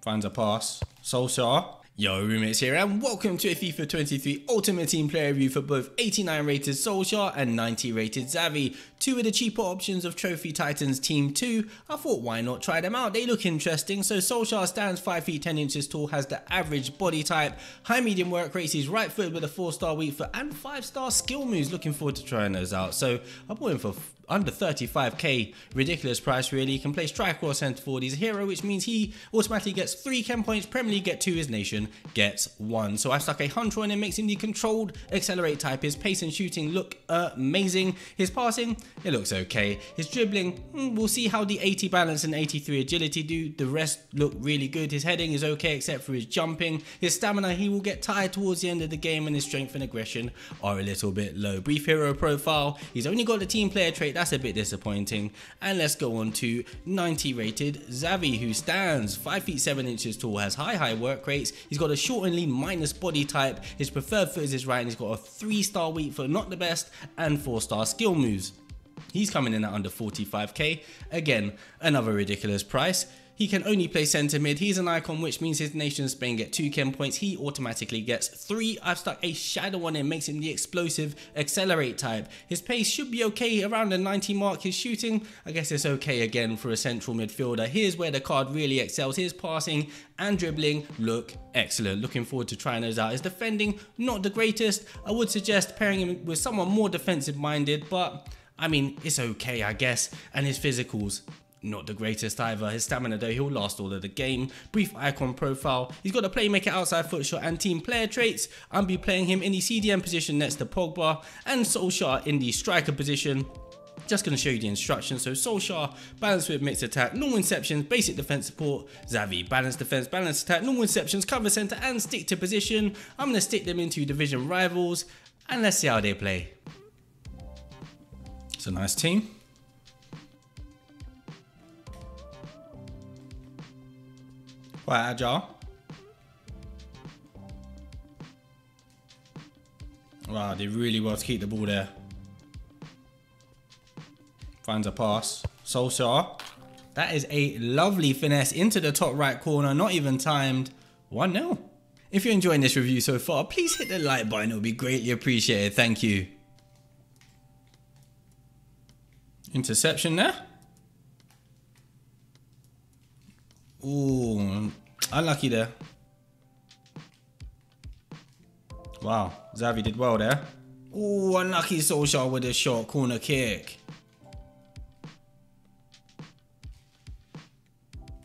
Finds a pass. Solskjaer. Yo, Rumurix here, and welcome to a FIFA 23 Ultimate Team player review for both 89 rated Solskjaer and 90 rated Xavi. Two of the cheaper options of Trophy Titans Team 2. I thought why not try them out, they look interesting. So Solskjaer stands 5 feet 10 inches tall, has the average body type, high medium work rates, he's right footed with a 4 star weak foot and 5 star skill moves. Looking forward to trying those out. So I bought him for under 35k. Ridiculous price, really. He can play striker or centre forward. He's a hero, which means he automatically gets 3 chem points. Premier League get 2, his nation gets 1. So I stuck a hunter on him, makes him the controlled accelerate type. His pace and shooting look amazing. His passing, it looks okay. His dribbling, hmm, we'll see how the 80 balance and 83 agility do. The rest look really good. His heading is okay except for his jumping. His stamina, he will get tired towards the end of the game and his strength and aggression are a little bit low. Brief hero profile, he's only got the team player trait that's a bit disappointing. And let's go on to 90 rated Xavi, who stands 5 feet 7 inches tall, has high, high work rates. He's got a short and lean minus body type. His preferred foot is his right, and he's got a 3 star weak foot, not the best, and 4 star skill moves. He's coming in at under 45k. Again, another ridiculous price. He can only play centre mid. He's an icon, which means his nation Spain get 2 chem points. He automatically gets 3. I've stuck a shadow on him, makes him the explosive accelerate type. His pace should be okay around the 90 mark. His shooting, I guess it's okay again for a central midfielder. Here's where the card really excels. His passing and dribbling look excellent. Looking forward to trying those out. His defending, not the greatest. I would suggest pairing him with someone more defensive minded, but I mean, it's okay, I guess. And his physicals, not the greatest either. His stamina though, he'll last all of the game. Brief icon profile. He's got a playmaker outside foot shot and team player traits. I'll be playing him in the CDM position next to Pogba and Solskjaer in the striker position. Just going to show you the instructions. So Solskjaer, balance with mixed attack, normal interceptions, basic defense support. Xavi, balance defense, balance attack, normal interceptions, cover center and stick to position. I'm going to stick them into division rivals and let's see how they play. A nice team. Quite agile. Wow, did really well to keep the ball there. Finds a pass. Solskjaer. That is a lovely finesse into the top right corner, not even timed. 1-0. If you're enjoying this review so far, please hit the like button, it would be greatly appreciated. Thank you. Interception there. Ooh, unlucky there. Wow, Xavi did well there. Ooh, unlucky Solskjaer with a short corner kick.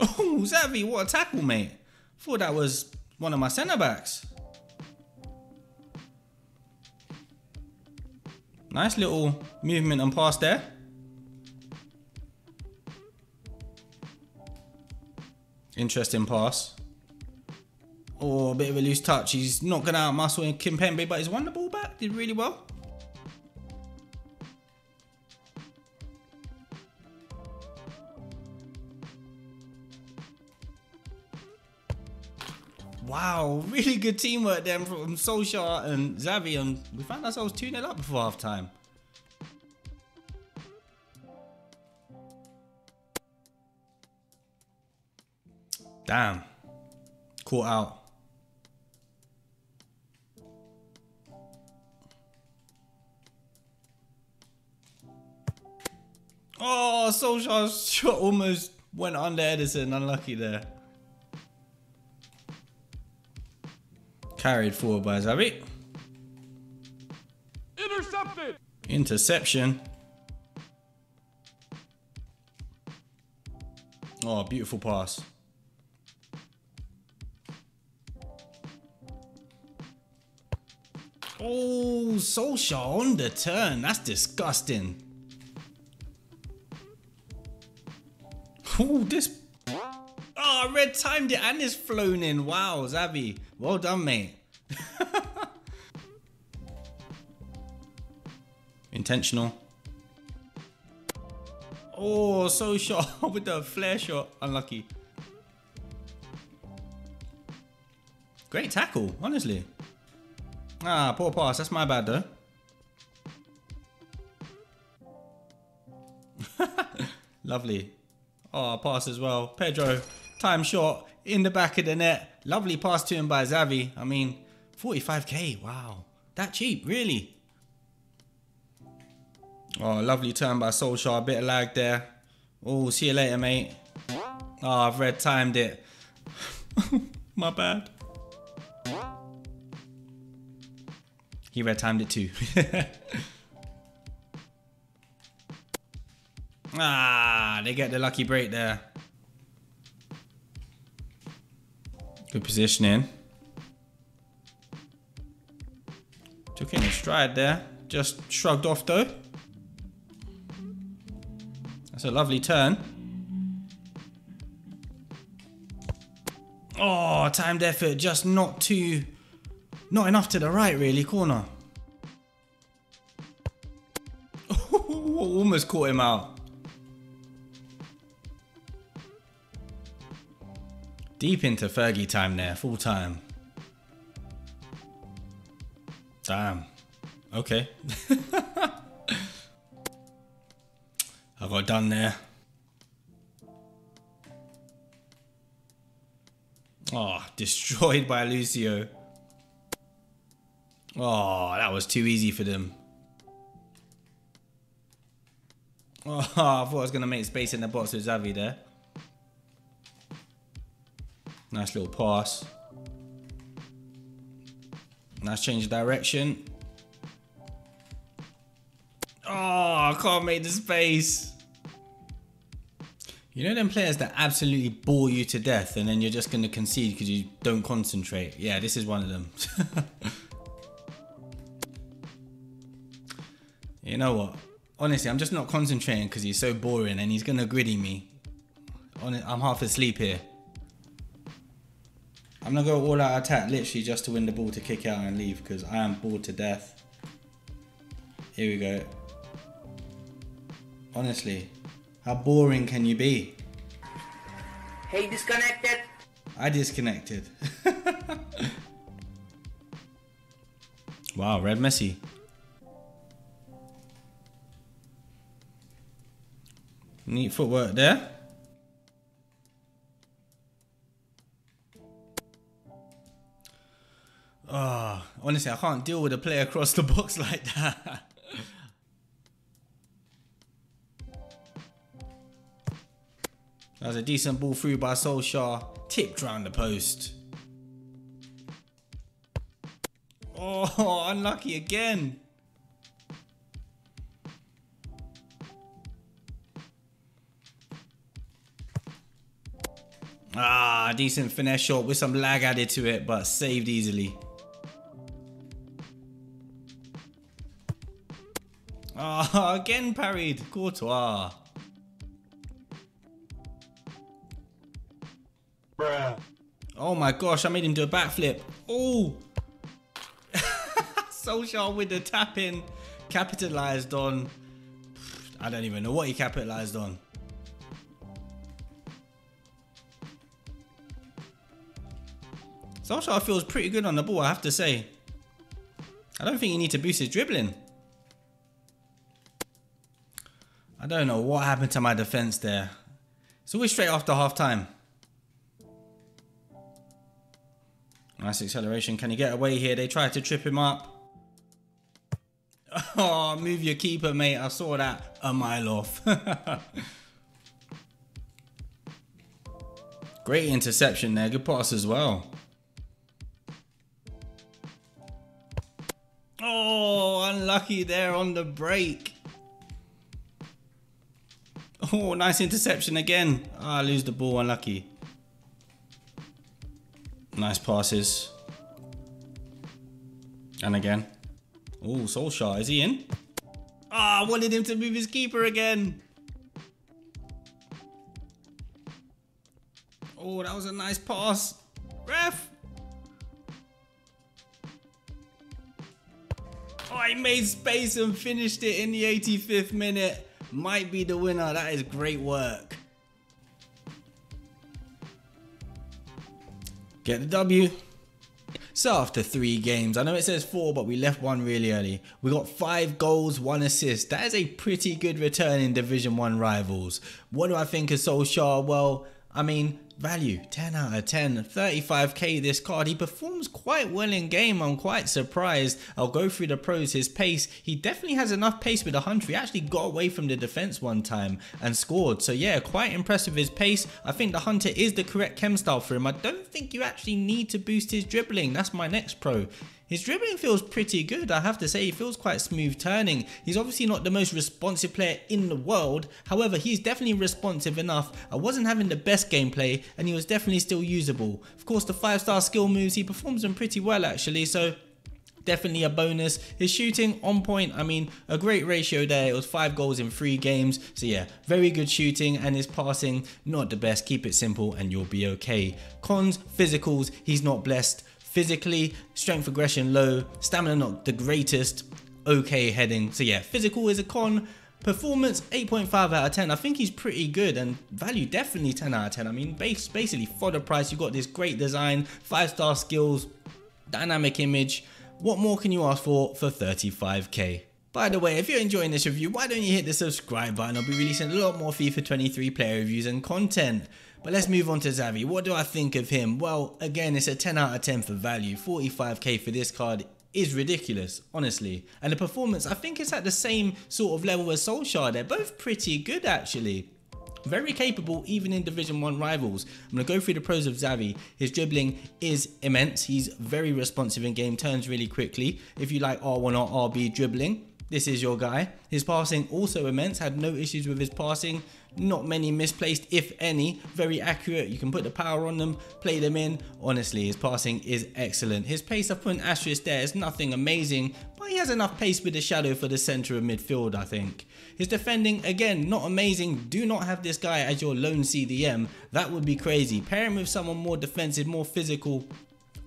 Oh, Xavi, what a tackle, mate. Thought that was one of my centre backs. Nice little movement and pass there. Interesting pass. Oh, a bit of a loose touch. He's not going to outmuscle in Kimpembe, but he's won the ball back. Did really well. Wow, really good teamwork then from Solskjaer and Xavi, and we found ourselves 2 0 up before half time. Damn. Caught out. Oh, Solskjaer's shot almost went under Ederson. Unlucky there. Carried forward by Xavi. Intercepted. Interception. Oh, beautiful pass. Oh, Solskjaer on the turn. That's disgusting. Oh, this... Oh, red timed it and it's flown in. Wow, Xavi. Well done, mate. Intentional. Oh, so shot with the flare shot. Unlucky. Great tackle, honestly. Ah, poor pass. That's my bad though. Lovely. Oh, pass as well. Pedro. time shot in the back of the net. Lovely pass to him by Xavi. I mean, 45k. Wow. That cheap, really. Oh, lovely turn by Solskjaer. A bit of lag there. Oh, see you later, mate. Oh, I've red timed it. My bad. He red timed it too. ah, they get the lucky break there. Good positioning. Took in a stride there. Just shrugged off though. That's a lovely turn. Oh, timed effort, just not too, not enough to the right really, corner. Almost caught him out. Deep into Fergie time there, full time. Damn. Okay. I got done there. Oh, destroyed by Lucio. Oh, that was too easy for them. Oh, I thought I was going to make space in the box with Xavi there. Nice little pass. Nice change of direction. Oh, I can't make the space. You know them players that absolutely bore you to death and then you're just going to concede because you don't concentrate? Yeah, this is one of them. you know what? Honestly, I'm just not concentrating because he's so boring and he's going to gritty me. I'm half asleep here. I'm going to go all out attack literally just to win the ball to kick out and leave because I am bored to death. Here we go. Honestly, how boring can you be? Hey, disconnected. I disconnected. wow, red Messi. Neat footwork there. Oh, honestly, I can't deal with a player across the box like that. That was a decent ball through by Solskjaer. Tipped round the post. Oh, unlucky again. Ah, decent finesse shot with some lag added to it, but saved easily. Ah, again parried. Courtois. Bruh. Oh my gosh, I made him do a backflip. Oh! Solskjaer with the tap in, capitalized on. I don't even know what he capitalized on. Solskjaer feels pretty good on the ball, I have to say. I don't think he needs to boost his dribbling. I don't know what happened to my defense there. It's always straight after half time. Nice acceleration. Can he get away here? They tried to trip him up. Oh, move your keeper, mate. I saw that a mile off. Great interception there. Good pass as well. Oh, unlucky there on the break. Oh, nice interception again. Oh, I lose the ball. Unlucky. Nice passes. And again. Oh, Solskjaer, is he in? Ah, oh, I wanted him to move his keeper again. Oh, that was a nice pass. Ref! He made space and finished it in the 85th minute. Might be the winner. That is great work. Get the W. So after three games, I know it says four, but we left one really early. We got five goals, one assist. That is a pretty good return in Division 1 rivals. What do I think of Solskjaer? Well, I mean, value 10 out of 10 35k this card he performs quite well in game. I'm quite surprised. I'll go through the pros his pace. He definitely has enough pace with a hunter he actually got away from the defense one time and scored. So yeah quite impressive his pace. I think the hunter is the correct chem style for him. I don't think you actually need to boost his dribbling. That's my next pro his dribbling feels pretty good, I have to say. He feels quite smooth turning. He's obviously not the most responsive player in the world. However, he's definitely responsive enough. I wasn't having the best gameplay and he was definitely still usable. Of course, the 5-star skill moves, he performs them pretty well actually. So definitely a bonus. His shooting on point, I mean, a great ratio there. It was five goals in three games. So yeah, very good shooting and his passing, not the best. Keep it simple and you'll be okay. Cons, physicals, he's not blessed. Physically, strength aggression low, stamina not the greatest, okay heading. So yeah, physical is a con. Performance 8.5 out of 10. I think he's pretty good and value definitely 10 out of 10. I mean, base, basically for the price, you got this great design, five star skills, dynamic image. What more can you ask for for 35k? By the way, if you're enjoying this review, why don't you hit the subscribe button? I'll be releasing a lot more FIFA 23 player reviews and content. But let's move on to Xavi. What do I think of him? Well, again, it's a 10 out of 10 for value. 45k for this card is ridiculous, honestly. And the performance, I think it's at the same sort of level as Solskjaer. They're both pretty good, actually. Very capable, even in Division 1 rivals. I'm going to go through the pros of Xavi. His dribbling is immense. He's very responsive in game, turns really quickly. If you like R1 or RB dribbling, this is your guy. His passing also immense, had no issues with his passing. Not many misplaced, if any. Very accurate. You can put the power on them, play them in. Honestly, his passing is excellent. His pace, I've put an asterisk there, is nothing amazing, but he has enough pace with the shadow for the centre of midfield, I think. His defending, again, not amazing. Do not have this guy as your lone CDM. That would be crazy. Pair him with someone more defensive, more physical,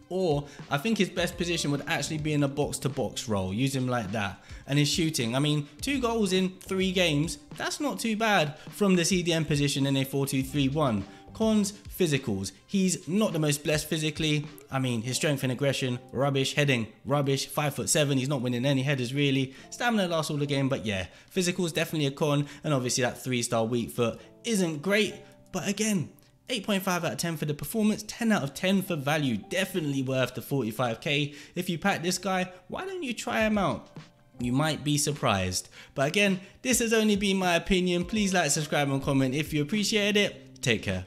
or I think his best position would actually be in a box to box role, use him like that. And his shooting, I mean, two goals in three games, that's not too bad from the CDM position in a 4-2-3-1. Cons, physicals. He's not the most blessed physically. I mean, his strength and aggression, rubbish. Heading, rubbish. Five foot seven, he's not winning any headers really. Stamina lasts all the game, but yeah, physicals definitely a con. And obviously that three star weak foot isn't great. But again, 8.5 out of 10 for the performance, 10 out of 10 for value. Definitely worth the 45k. If you pack this guy, why don't you try him out? You might be surprised. But again, this has only been my opinion. Please like, subscribe and comment if you appreciated it. Take care.